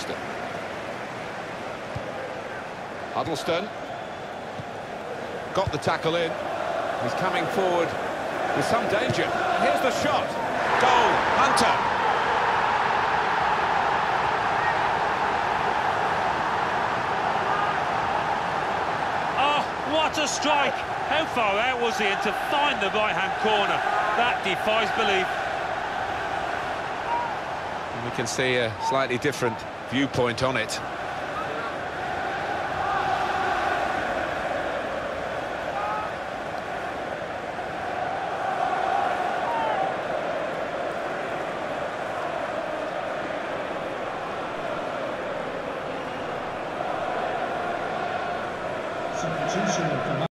McAllister. Huddlestone. Got the tackle in. He's coming forward with some danger. Here's the shot. Goal, Hunter. Oh, what a strike! How far out was he? And to find the right-hand corner, that defies belief. And we can see a slightly different viewpoint on it. Substitution